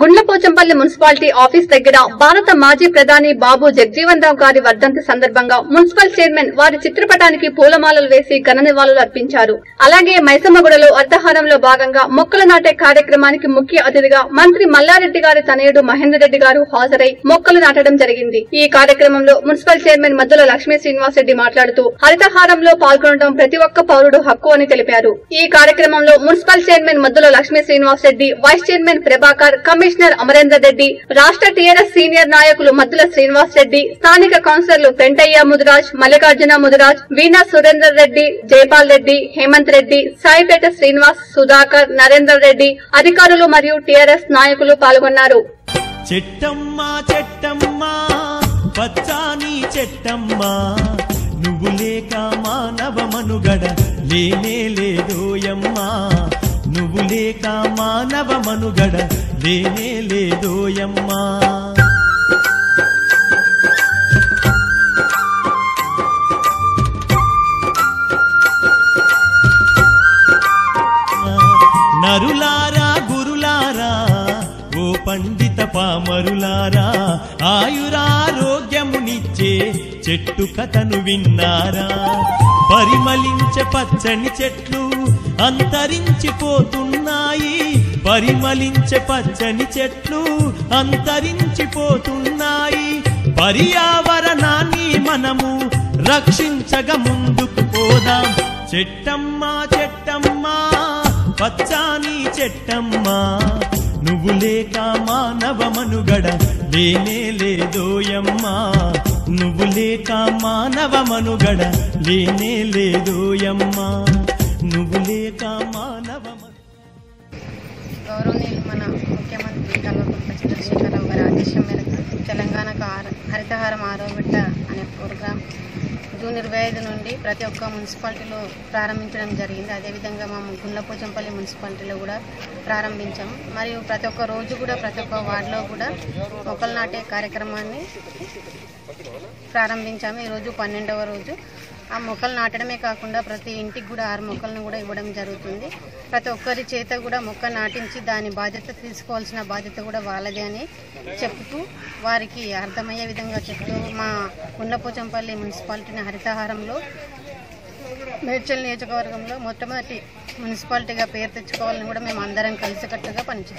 Gundlapochampally municipality office దగ్గర భారత మాజీ ప్రధాని బాబు జగ్జీవన్ రావు గారి వర్ధంతి సందర్భంగా మున్సిపల్ చైర్మన్ వారి చిత్రపటానికి పూలమాలలు వేసి ఘన నివాళులు అర్పించారు. అలాగే మైసమ్మగూడలో అర్ధహారంలో భాగంగా మొక్కలు నాటే కార్యక్రమానికి ముఖ్య అతిథిగా మంత్రి మల్లారెడ్డి గారి తనయుడు మహేందర్ రెడ్డి గారు హాజరై మొక్కలు నాటడం జరిగింది. ఈ కార్యక్రమంలో మున్సిపల్ చైర్మన్ మద్దుల లక్ష్మీ శ్రీనివాసరెడ్డి మాట్లాడుతూ హరితహారంలో పాల్గొనడం ప్రతి ఒక్క పౌరుడు హక్కు అని తెలిపారు. ఈ కార్యక్రమంలో municipal chairman Maddula Lakshmi Srinivasa Reddy vice chairman Prabhakar commissioner Amarender Reddy రాష్ట్ర టీఆర్ఎస్ సీనియర్ నాయకులు మద్దుల శ్రీనివాస్ రెడ్డి స్థానిక కౌన్సిలర్లు పెంటయ్య ముదిరాజ్ మల్లికార్జున ముదిరాజ్ వీణా సురేందర్ రెడ్డి జయపాల్ రెడ్డి హేమంత్ రెడ్డి సాయిపేట శ్రీనివాస్ సుధాకర్ నరేందర్ రెడ్డి అధికారులు మరియు టీఆర్ఎస్ నాయకులు పాల్గొన్నారు. చెట్టమ్మా చెట్టమ్మా పచ్చాని చెట్టమ్మా నువ్వు లేక మానవ మనుగడ లేనే లేదోయమ్మా. నువ్వు లేక మానవ మనుగడ లేనే లేదోయమ్మా నరులారా గురులారా ఓ పండిత పామరులారా ఆయురారోగ్యమునిచ్చే చెట్టు కథను విన్నారా? పరిమళించ పచ్చని చెట్లు అంతరించిపోతున్నాయి. పరిమళించే పచ్చని చెట్లు అంతరించిపోతున్నాయి. పర్యావరణాన్ని మనము రక్షించక ముందుకు పోదాం. చెట్టమ్మా చెట్టమ్మా పచ్చాని చెట్టమ్మా నువ్వు లేక మానవ మనుగడ లేనే లేదోయమ్మా నువ్వు లేక మానవ మనుగడ లేనే లేదోయమ్మా నువ్వు లేక మానవ గౌరవనీయులు మన ముఖ్యమంత్రి కల్వకుంట్ల చంద్రశేఖరరావు గారి ఆదేశం మేరకు తెలంగాణకు హరితహారం ఆరోబిడ్డ అనే ప్రోగ్రాం జూన్ ఇరవై ఐదు నుండి ప్రతి ఒక్క మున్సిపాలిటీలో ప్రారంభించడం జరిగింది. అదేవిధంగా మేము గుండ్లపోచంపల్లి మున్సిపాలిటీలో కూడా ప్రారంభించాము మరియు ప్రతి ఒక్క రోజు కూడా ప్రతి ఒక్క వార్డులో కూడా మొక్కలు నాటే కార్యక్రమాన్ని ప్రారంభించాము ఈరోజు పన్నెండవ రోజు. ఆ మొక్కలు నాటడమే కాకుండా ప్రతి ఇంటికి కూడా ఆరు మొక్కలను కూడా ఇవ్వడం జరుగుతుంది. ప్రతి ఒక్కరి చేత కూడా మొక్క నాటించి దాని బాధ్యత తీసుకోవాల్సిన బాధ్యత కూడా వాళ్ళదే అని చెప్తూ వారికి అర్థమయ్యే విధంగా చెప్తూ మా ఉన్నపోచంపల్లి మున్సిపాలిటీని హరితహారంలో మేడ్చల్ నియోజకవర్గంలో మొట్టమొదటి మున్సిపాలిటీగా పేరు తెచ్చుకోవాలని కూడా మేము అందరం కలిసికట్టుగా పనిచేస్తాం